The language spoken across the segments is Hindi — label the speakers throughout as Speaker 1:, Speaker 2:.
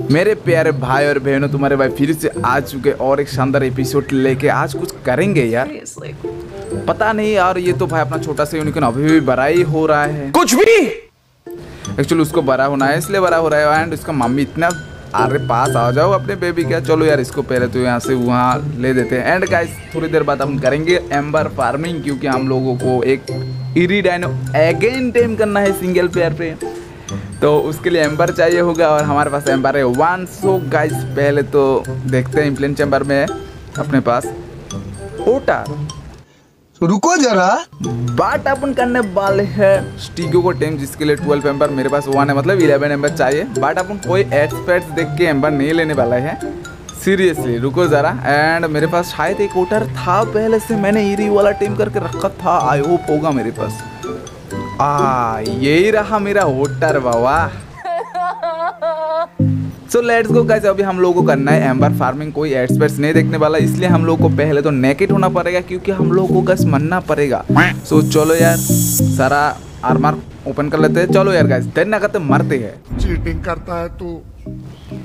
Speaker 1: मेरे प्यारे भाई और बहनों तुम्हारे भाई फिर से आ चुके और एक शानदार एपिसोड लेके आज कुछ करेंगे यार। पता नहीं यार ये तो भाई अपना छोटा सा यूनिकॉर्न अभी भी बड़ा ही हो रहा है।
Speaker 2: कुछ भी?
Speaker 1: एक्चुअली उसको बड़ा होना है इसलिए बड़ा हो रहा है एंड उसका मम्मी इतना अरे पास आ जाओ अपने बेबी का। चलो यार इसको पहले तो यहाँ से वहाँ ले देते हैं। एंड गाइस थोड़ी देर बाद हम करेंगे एम्बर फ़ार्मिंग क्योंकि हम लोगों को एक इरीडाइनो अगेन टेम करना है सिंगल प्लेयर पे। तो उसके लिए एम्बर चाहिए होगा और हमारे पास एम्बर है। वन सो गाइस पहले तो देखते हैं इम्प्लेन चैम्बर में अपने पास। ओटार
Speaker 3: रुको जरा।
Speaker 1: बाट अपन करने वाले हैं स्टीगो को टेम जिसके लिए 12 एम्बर मेरे पास वन है। मतलब 11 एम्बर चाहिए। बट अपन कोई एक्सपर्ट्स देख के एम्बर नहीं लेने वाला है। सीरियसली रुको ज़रा। एंड मेरे पास शायद एक ओटर था पहले से। मैंने ईरी वाला टीम करके रखा था। आई होप होगा मेरे पास। आ यही रहा मेरा होटर बाबा। सो लेट्स गो गाइस अभी हम लोगों को करना है एम्बर फ़ार्मिंग कोई एक्सपर्ट्स नहीं देखने वाला इसलिए हम लोग को पहले तो नेकेट होना पड़ेगा क्योंकि हम लोगों को गस मनना पड़ेगा। सो so, चलो यार सारा आर्मर ओपन कर लेते हैं। चलो यार गाइस देर ना करते मरते हैं।
Speaker 3: चीटिंग करता है तू।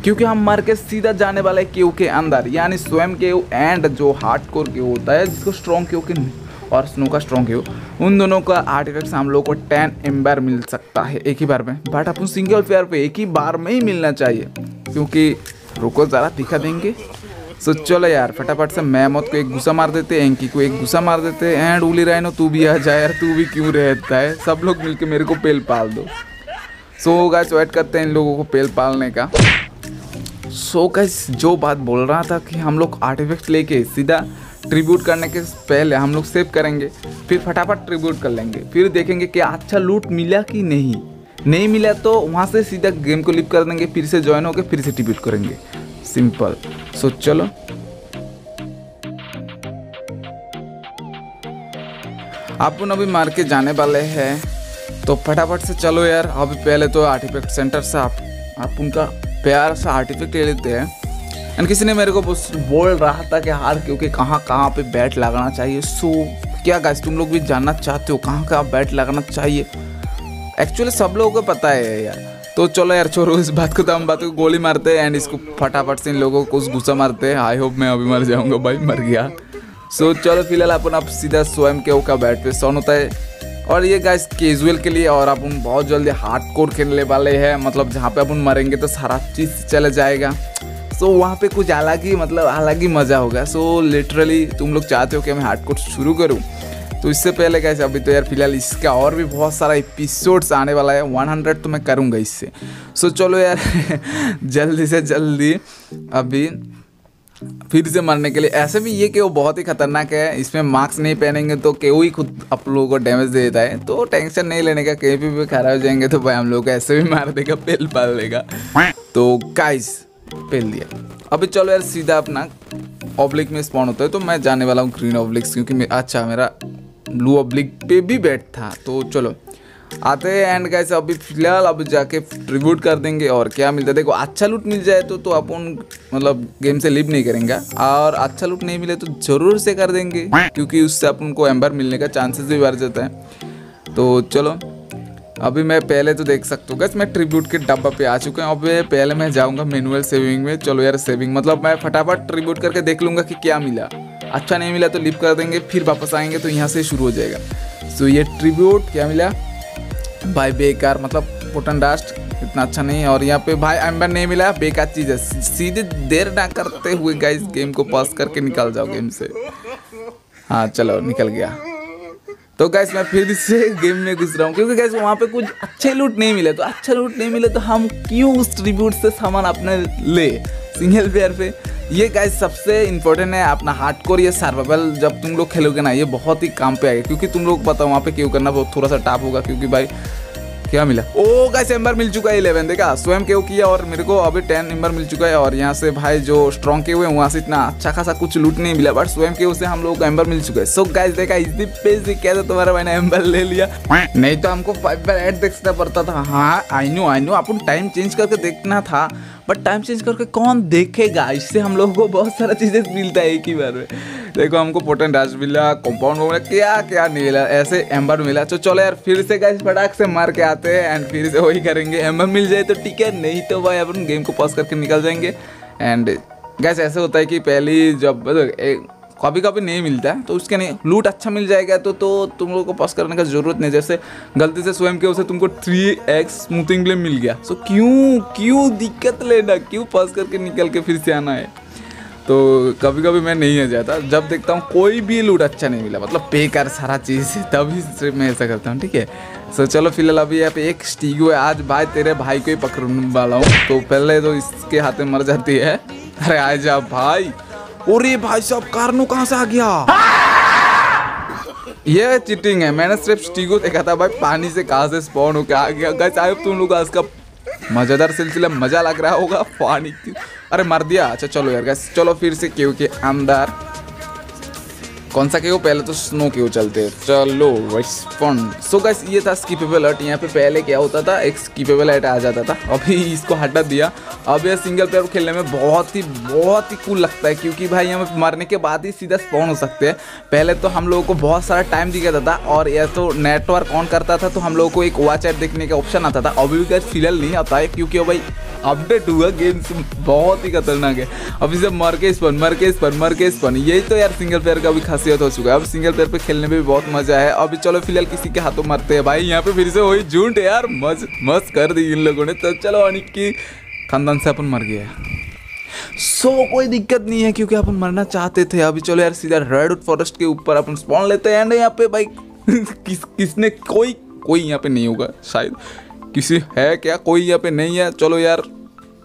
Speaker 1: क्योंकि हम मर के सीधा जाने वाले क्यू के अंदर यानी स्वयं के एंड जो हार्ड कोर क्यू होता है जिसको स्ट्रॉन्ग क्यू के और स्नो का स्ट्रॉन्ग क्यू उन दोनों का आर्टिफैक्ट हम लोग को टेन एम्बर मिल सकता है एक ही बार में। बट अपन सिंगल प्लेयर पे एक ही बार में ही मिलना चाहिए क्योंकि रुको ज़रा दिखा देंगे। सो चलो यार फटाफट से मैमोत को एक गुस्सा मार देते हैं एंकी को एक गुस्सा मार देते हैं एंड उली रायनो तू भी आ जा यार तू भी क्यों रहता है? सब लोग मिलके मेरे को पेल पाल दो। सो गाइस वेट करते हैं इन लोगों को पेल पालने का। सो so, गाइस जो बात बोल रहा था कि हम लोग आर्टिफैक्ट लेके सीधा ट्रिब्यूट करने के पहले हम लोग सेव करेंगे, फिर फटाफट ट्रिब्यूट कर लेंगे, फिर देखेंगे कि अच्छा लूट मिला कि नहीं। नहीं मिला तो वहाँ से सीधा गेम को लिप कर देंगे, फिर से ज्वाइन होकर फिर से ट्रिब्यूट करेंगे। सिंपल सो चलो। अपन अभी मार के जाने वाले हैं तो फटाफट से चलो यार। अभी पहले तो आर्टिफैक्ट सेंटर से आप आप उनका प्यार सा आर्टिफैक्ट ले लेते हैं। एंड किसी ने मेरे को बोल रहा था कि हार क्योंकि कहाँ कहाँ पे बैट लगाना चाहिए। सो क्या गाइस तुम लोग भी जानना चाहते हो कहाँ कहाँ बैट लगाना चाहिए? एक्चुअली सब लोगों को पता है यार। तो चलो यार छोड़ो इस बात को तो हम बात को गोली मारते हैं एंड इसको फटाफट से इन लोगों को गुस्सा मारते हैं। आई होप मैं अभी मर जाऊँगा भाई मर गया। सो so, चलो फ़िलहाल अपन अब सीधा स्वयं के का बैट पे सोन होता है। और ये गाइस कैजुअल के लिए और अपन बहुत जल्दी हार्ड कोर खेलने वाले हैं। मतलब जहाँ पे अपन मरेंगे तो सारा चीज़ चले जाएगा। सो वहाँ पे कुछ अलग ही मतलब अलग ही मज़ा होगा। सो लिटरली तुम लोग चाहते हो कि मैं हार्ड कोर शुरू करूँ? तो इससे पहले कैसे अभी तो यार फ़िलहाल इसका और भी बहुत सारा एपिसोड्स आने वाला है। 100 तो मैं करूँगा इससे। सो चलो यार जल्दी से जल्दी अभी फिर से मरने के लिए। ऐसे भी ये कि वो बहुत ही खतरनाक है। इसमें मास्क नहीं पहनेंगे तो केहू ही खुद आप लोगों को डैमेज दे देता है। तो टेंशन नहीं लेने का कहीं भी, खराब हो जाएँगे तो भाई हम लोग को ऐसे भी मार देगा पेल पाल देगा। तो गाइस पेल दिया। अभी चलो यार, सीधा अपना ऑब्लिक में स्पॉन होता है तो मैं जाने वाला हूँ ग्रीन ऑब्लिक्स क्योंकि मे- अच्छा मेरा ब्लू ऑब्लिक पे भी बैट था तो चलो। आते हैं एंड गाइस अभी फ़िलहाल अब जाके ट्रिब्यूट कर देंगे, और क्या मिलता है? देखो अच्छा लूट मिल जाए तो तो अपन मतलब गेम से लिव नहीं करेंगे, और अच्छा लूट नहीं मिले तो ज़रूर से कर देंगे, क्योंकि उससे अपन को एम्बर मिलने का चांसेस भी बढ़ जाता है। तो चलो अभी मैं पहले तो देख सकता हूँ गैस मैं ट्रिब्यूट के डब्बा पे आ चुका हूँ। अब पहले मैं जाऊँगा मैनुअल सेविंग में। चलो यार सेविंग मतलब मैं फटाफट ट्रिब्यूट करके देख लूँगा कि क्या मिला। अच्छा नहीं मिला तो लिप कर देंगे, फिर वापस आएँगे तो यहाँ से शुरू हो जाएगा। सो ये ट्रिब्यूट क्या मिला? भाई, बेकार मतलब पोटन डास्ट इतना अच्छा नहीं है। और यहाँ पे भाई एम्बर नहीं मिला, बेकार चीज़ है। सीधे देर ना करते हुए गाइस गेम को पास करके निकल जाओ गेम से। हाँ चलो, निकल गया। तो गैस मैं फिर से गेम में घुस रहा हूँ, क्योंकि गैस वहाँ पे कुछ अच्छे लूट नहीं मिले। तो अच्छा लूट नहीं मिले तो हम क्यों उस ट्रिब्यूट से सामान अपने ले? सिंगल प्लेयर पे। ये गैस सबसे इंपॉर्टेंट है अपना हार्ड कोर या सर्वाइवल जब तुम लोग खेलोगे ना, ये बहुत ही काम पे आएगा। क्योंकि तुम लोग पता वहाँ पे क्यों करना बहुत थोड़ा सा टाप होगा, क्योंकि भाई क्या मिला? ओ गाइस एम्बर मिल चुका है इलेवन देखा, स्वयं केव किया और मेरे को अभी टेन एम्बर मिल चुका है और यहाँ से भाई जो स्ट्रॉन्ग के हुए वहाँ से इतना अच्छा खासा कुछ लूट नहीं मिला बट स्वयं के से हम लोग को एम्बर मिल चुका है। सो गाइस देखा इसी पेज से था तुम्हारा मैंने एम्बर ले लिया? नहीं तो हमको फाइव बार एड देखना पड़ता था। हाँ आई नो आई नो अपन टाइम चेंज करके देखना था। बट टाइम चेंज करके कौन देखेगा? इससे हम लोगों को बहुत सारा चीज़ें मिलता है एक ही बार में। देखो, हमको पोटन डास्ट मिला कंपाउंड मिला, क्या क्या नहीं मिला? ऐसे एम्बर मिला तो चलो यार, फिर से गाइस फटाक से मार के आते हैं एंड फिर से वही करेंगे। एम्बर मिल जाए तो ठीक है, नहीं तो भाई अपन गेम को पॉज करके निकल जाएँगे। एंड गैस ऐसे होता है कि पहली जब एक कभी कभी नहीं मिलता है तो उसके नहीं लूट अच्छा मिल जाएगा तो तो तुम लोगों को पास करने का ज़रूरत नहीं, जैसे गलती से स्वयं के उसे तुमको थ्री एक्स स्मूथिंग ब्लेम मिल गया। सो क्यों क्यों दिक्कत लेना, क्यों पास करके निकल के फिर से आना है? तो कभी कभी मैं नहीं आ जाता, जब देखता हूँ कोई भी लूट अच्छा नहीं मिला मतलब पे कर सारा चीज़, तभी सिर्फ़ मैं ऐसा करता हूँ, ठीक है? सो चलो फ़िलहाल अभी यहाँ पे एक स्टीगो है आज भाई तेरे भाई को ही पकड़ने वाला हूँ तो पहले तो इसके हाथ में मर जाती है। अरे आ जा भाई। अरे भाई साहब कारनू कहाँ से आ गया? ये चीटिंग है। मैंने सिर्फ़ स्टीगो देखा था भाई, पानी से कहाँ से स्पॉन होकर आ गया। गाइस आई तुम लोग आज का मज़ेदार सिलसिला मज़ा लग रहा होगा। पानी की अरे, मार दिया। अच्छा चलो यार गाइस चलो फिर से क्यों के अंदर। कौन सा क्यों? पहले तो स्नो क्यों चलते चलो रिस्पॉन्ड सो गाइस ये था स्कीपेबल हट यहाँ पे पहले क्या होता था? एक स्कीपेबल हट आ जाता था। अभी इसको हटा दिया। अब ये सिंगल प्लेयर खेलने में बहुत ही बहुत ही कूल लगता है, क्योंकि भाई यहाँ मरने के बाद ही सीधा स्पॉन हो सकते हैं। पहले तो हम लोगों को बहुत सारा टाइम दिया जाता था, और यह तो नेटवर्क ऑन करता था तो हम लोगों को एक वॉच ऐप देखने का ऑप्शन आता था। अभी भी गाइस फ़िलहाल नहीं आता है, क्योंकि भाई अपडेट हुआ गेम बहुत ही खतरनाक है। अभी से मर के स्पन मर के स्पन मर के स्पन यही तो यार सिंगल प्लेयर का भी खासियत हो चुका है। अब सिंगल प्लेयर पे खेलने में भी बहुत मज़ा है। अभी चलो फ़िलहाल किसी के हाथों मरते हैं। भाई यहाँ पे फिर से वही झूठ यार। मज, मस्त कर दी इन लोगों ने। तो चलो अनिक की खानदान से अपन मर गया सो so, कोई दिक्कत नहीं है क्योंकि अपन मरना चाहते थे। अभी चलो यार सीधा रेडवुड फॉरेस्ट के ऊपर अपन स्पॉन लेते हैं। एंड यहाँ पे भाई किस किसने कोई कोई यहाँ पे नहीं होगा शायद। किसी है क्या? कोई यहाँ पे नहीं है। चलो यार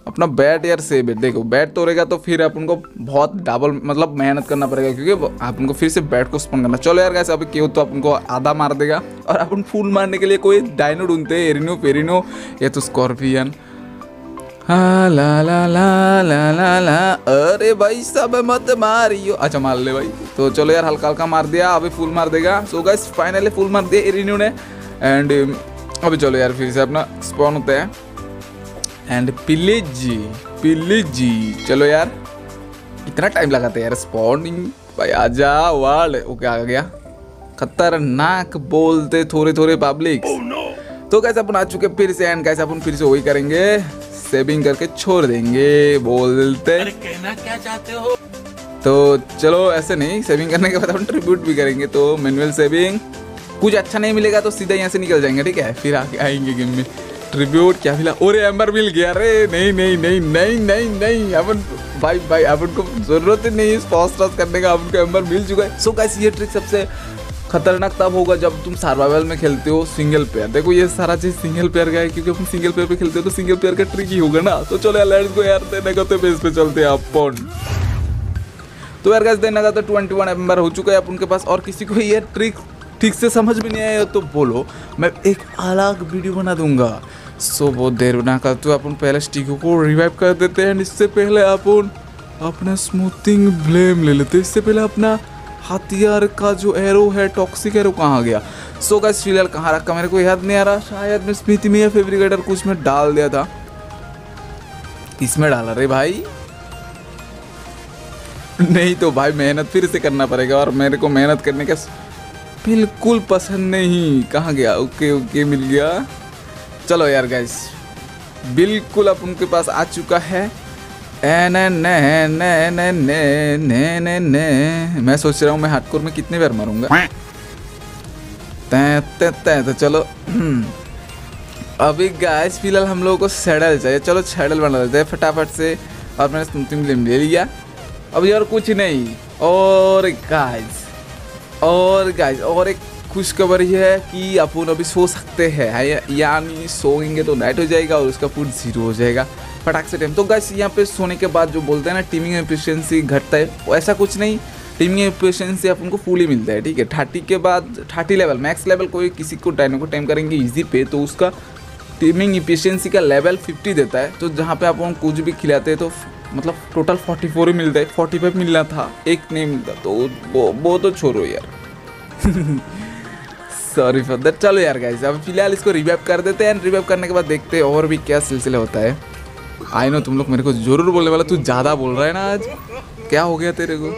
Speaker 1: अपना बैट यार सेव है देखो बैट तोड़ेगा तो फिर अपन को बहुत डबल मतलब मेहनत करना पड़ेगा क्योंकि अपन को फिर से बैट को स्पन करना। चलो यार कैसे अभी क्यों तो अपन को आधा मार देगा। और अपन फूल मारने के लिए कोई डायनो ढूंढते हैं एरिनो पेरिनो ये तो स्कॉर्पियन हाँ ला ला ला ला ला ला अरे भाई सब मत मारियो। अच्छा मार ले भाई। तो चलो यार हल्का हल्का मार दिया। अभी फुल मार देगा। सो गाइस फाइनली फुल मार दिया एरिनो ने। एंड अभी चलो यार फिर से अपना स्पॉन होता है। एंड पिल्ली जी पिल्ली जी। चलो यार इतना टाइम लगाता है यार स्पॉनिंग भाई आजा वर्ल्ड ओके आ गया। खतरनाक बोलते थोड़े थोड़े पब्लिक तो कैसे अपन आ चुके फिर से एंड कैसे अपन फिर से वही करेंगे। सेविंग करके छोड़ देंगे बोलते।
Speaker 4: कहना क्या चाहते हो?
Speaker 1: तो चलो ऐसे नहीं सेविंग करने के बाद अपन ट्रिब्यूट भी करेंगे तो मैनुअल सेविंग कुछ अच्छा नहीं मिलेगा तो सीधा यहाँ से निकल जाएँगे ठीक है? फिर आगे आएँगे गेम में। ट्रिब्यूट क्या मिला? और एम्बर मिल गया। अरे नहीं नहीं नहीं नहीं नहीं नहीं अपन भाई भाई अपन को ज़रूरत ही नहीं है फास्ट करने का अपन को एम्बर मिल चुका है। सो गाइस ये ट्रिक सबसे खतरनाक तब होगा जब तुम सर्वाइवल में खेलते हो सिंगल प्लेयर देखो ये सारा चीज़ सिंगल प्लेयर का है, क्योंकि अपन सिंगल प्लेयर पे खेलते हो तो सिंगल प्लेयर का ट्रिक ही होगा ना। तो चलो यार गो यार, देने का तो बेस पे चलते हैं अपन। तो यार गाइस देने का तो 21 एम्बर हो चुका है, अपन के पास और किसी को ये ट्रिक ठीक से समझ में नहीं आया तो बोलो, मैं एक अलग वीडियो बना दूँगा। सो बहुत देर ना कर तो अपन पहले स्टिको को रिवाइव कर देते हैं, इससे पहले अपन अपना स्मूथिंग ब्लेम ले लेते हैं, इससे पहले अपना हथियार का जो एरो है टॉक्सिक एरो कहाँ गया? सो का फ़िलहाल कहाँ रखा? मेरे को याद नहीं आ रहा। शायद मैं स्मृति में या फेब्रिकेटर कुछ में डाल दिया था। इसमें डाला रे भाई। नहीं तो भाई, मेहनत फिर से करना पड़ेगा और मेरे को मेहनत करने का बिल्कुल पसंद नहीं। कहाँ गया? ओके ओके मिल गया। चलो यार गाइस बिल्कुल अब उनके पास आ चुका है। मैं सोच रहा हूँ मैं हार्डकोर में कितने बार मरूँगा। तै तै तै तो चलो। अभी गाइस फ़िलहाल हम लोगों को सैडल चाहिए। चलो सैडल बना देते हैं फटाफट से। और मैंने स्मूथिंग ब्लेम ले लिया। अब यार कुछ नहीं। और गाइस और गाइस और एक खुशखबर ये है कि अपन अभी सो सकते हैं यानी सोएँगे तो नाइट हो जाएगा और उसका फ़ूड ज़ीरो हो जाएगा। फटाक से टाइम तो गैस यहाँ पे सोने के बाद जो बोलते हैं ना टीमिंग एफिशिएंसी घटता है ऐसा कुछ नहीं। टीमिंग एफिशिएंसी अपन को फुल ही मिलता है, ठीक है? थर्टी के बाद थर्टी लेवल मैक्स लेवल कोई किसी को टाइम को टाइम करेंगे इजी पे तो उसका टीमिंग इफिशियंसी का लेवल 50 देता है। तो जहाँ पे आप कुछ भी खिलाते हैं तो मतलब टोटल 44 ही मिलता है। 45 मिलना था, एक नहीं मिलता तो वो वो तो छोड़ो यार। सॉरी फॉर दैट चलो यार गाइस अब फ़िलहाल इसको रिवाइव कर देते हैं रिवाइव करने के बाद देखते हैं और भी क्या सिलसिला होता है। आई नो तुम लोग मेरे को ज़रूर बोलने वाला, तू ज़्यादा बोल रहा है ना आज। क्या हो गया तेरे को?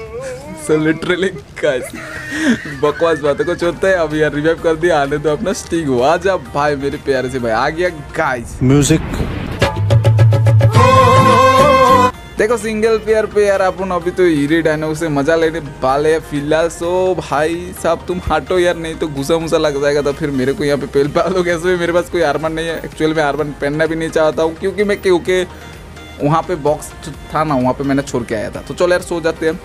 Speaker 1: सो लिटरली गाइस बकवास बातों को छोड़ते हैं। अब यार रिवाइव कर दिया, आने तो अपना। स्टिक हुआ जा भाई, मेरे प्यारे से भाई, आ गया गाइस
Speaker 4: म्यूज़िक
Speaker 1: देखो सिंगल पेयर पे यार अपन अभी तो हीरे डायनो से मज़ा लेने वाले हैं। फ़िलहाल सो भाई साहब तुम हटो यार नहीं तो घुसा मुसा लग जाएगा तो फिर मेरे को यहाँ पे पेल पाल कैसे भी मेरे पास कोई आर्मन नहीं है। एक्चुअल में आर्मन पहनना भी नहीं चाहता हूँ क्योंकि मैं क्योंकि वहाँ पे बॉक्स था ना वहाँ पे मैंने छोड़ के आया था। तो चलो यार सो जाते हैं।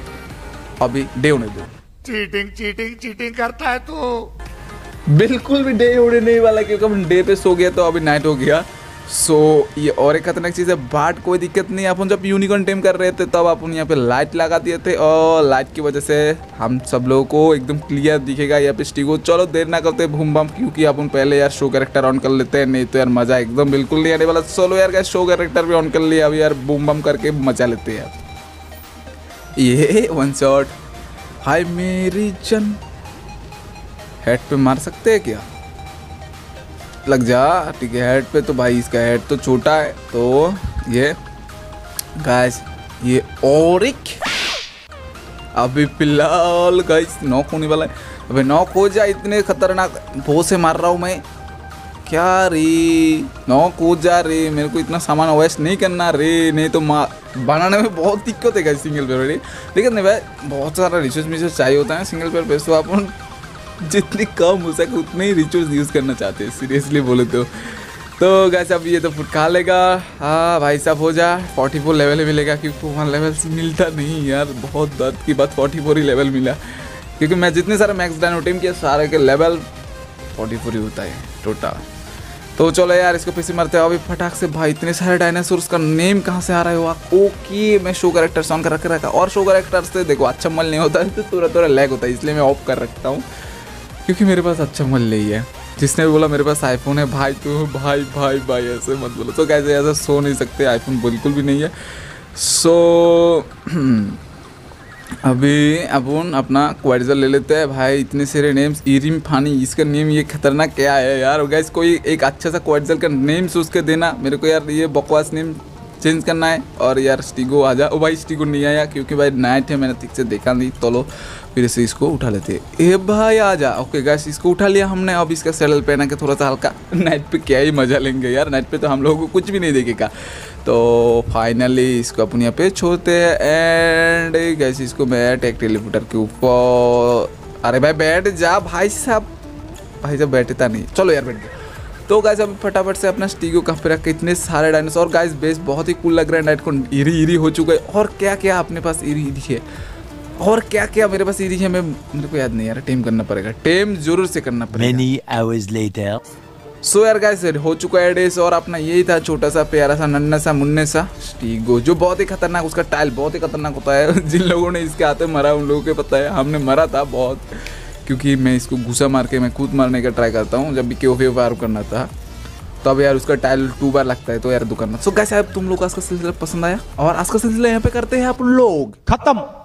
Speaker 1: अभी डे होने दो।
Speaker 3: चीटिंग चीटिंग चीटिंग करता है तू।
Speaker 1: बिल्कुल भी डे होने नहीं वाला क्योंकि हम डे पे सो गया तो अभी नाइट हो गया। सो so, ये और एक खतरनाक चीज़ है बाट कोई दिक्कत नहीं। अपन जब यूनिकॉर्न टेम कर रहे थे तब अपन यहाँ पे लाइट लगा दिए थे और लाइट की वजह से हम सब लोगों को एकदम क्लियर दिखेगा यहाँ पे स्टिको चलो देर ना करते भूम बम क्योंकि अपन पहले यार शो कैरेक्टर ऑन कर लेते हैं नहीं तो यार मज़ा एकदम बिल्कुल नहीं आने वाला। चलो यार शो कैरेक्टर भी ऑन कर लिया अभी यार बूम बम करके मज़ा लेते हैं ये वन शॉट हाय मेरी जन। हेड पे मार सकते हैं क्या? लग जा, ठीक है हेड पे तो भाई इसका हेड तो छोटा है तो ये गाइस ये ओरिक अभी फ़िलहाल गाइस नॉक होने वाला है। अबे नॉक हो जा, इतने खतरनाक भो से मार रहा हूँ मैं। क्या रे? नॉक हो जा रे, मेरे को इतना सामान वेस्ट नहीं करना रे, नहीं तो मार बनाने में बहुत दिक्कत है सिंगल पेयर वाली। लेकिन नहीं भाई, बहुत सारा रिसोर्स मिसोर्स चाहिए होता है सिंगल पेयर पे तो अपन जितनी कम हो सके उतने ही रिचुअल्स यूज़ करना चाहते हैं सीरियसली बोले तो। तो गैस अब ये तो फुट खा लेगा। हाँ भाई साहब, हो जा। 44 लेवल मिलेगा, क्योंकि वहाँ लेवल से मिलता नहीं यार। बहुत दर्द की बात 44 ही लेवल मिला। क्योंकि मैं जितने सारे मैक्स डायनो टीम किया सारे के लेवल 44 ही होता है टोटल तो चलो यार, इसको पीछे मरते हो अभी फटाक से, भाई, इतने सारे डायनासोर्स का नेम कहाँ से आ रहा है वो ओके मैं शो करेक्टर ऑन कर रख और शो करेक्टर से देखो अच्छा मल नहीं होता है तो थोड़ा थोड़ा लैग होता है, इसलिए मैं ऑफ़ कर रखता हूँ। क्योंकि मेरे पास अच्छा मल नहीं है। जिसने भी बोला मेरे पास आईफोन है भाई तू भाई भाई भाई ऐसे मत बोलो। तो कैसे ऐसा सो नहीं सकते आईफोन बिल्कुल भी नहीं है। सो so, अभी अपन अपना क्वाइजर ले लेते हैं। भाई इतने सारे नेम्स इरिम फानी इसका नेम ये खतरनाक क्या है यार? गैस कोई एक अच्छा सा क्वाइजर का नेम सोच के देना मेरे को यार ये बकवास नेम चेंज करना है और यार स्टिगो आ जा। भाई स्टिगो नहीं आया क्योंकि भाई नाइट है, मैंने ठीक से देखा नहीं। तो लो फिर से इसको उठा लेते ए भाई आ जा। ओके गैस इसको उठा लिया हमने। अब इसका सैडल पहना के थोड़ा सा हल्का नाइट पे क्या ही मज़ा लेंगे यार। नाइट पे तो हम लोगों को कुछ भी नहीं देखेगा। तो फाइनली इसको अपन यहाँ पे छोड़ते हैं। एंड गैस इसको मैं टेक टेलीपोटर के ऊपर अरे भाई बैठ जा भाई साहब। भाई साहब बैठता नहीं। चलो यार बैठ गया। तो गाइस अभी फटाफट से अपना स्टीगो कहाँ पे रख के इतने सारे डायनासोर गाइस बेस बहुत ही कूल लग रहा है नाइट को इरी इरी हो चुका है। और क्या क्या अपने पास इरी इरी है और क्या क्या मेरे पास इरी है मैं मेरे को याद नहीं यार टेम करना पड़ेगा। टेम ज़रूर से करना पड़ेगा। सो यार गाइस हो चुका है डेस और अपना यही था छोटा सा प्यारा सा नन्ना सा मुन्ने सा स्टीगो जो बहुत ही खतरनाक उसका टाइल बहुत ही खतरनाक होता है। जिन लोगों ने इसके हाथ में मरा उन लोगों के पता है। हमने मरा था बहुत। क्योंकि मैं इसको घुसा मार के, मैं खुद मारने का ट्राई करता हूँ, जब भी के ओफे वार करना था। तब अब यार उसका टाइल टू बार लगता है तो यार दुकान सो कैसे आप तुम लोग आज का सिलसिला पसंद आया? और आज का सिलसिला यहाँ पे करते हैं आप लोग।
Speaker 4: खत्म।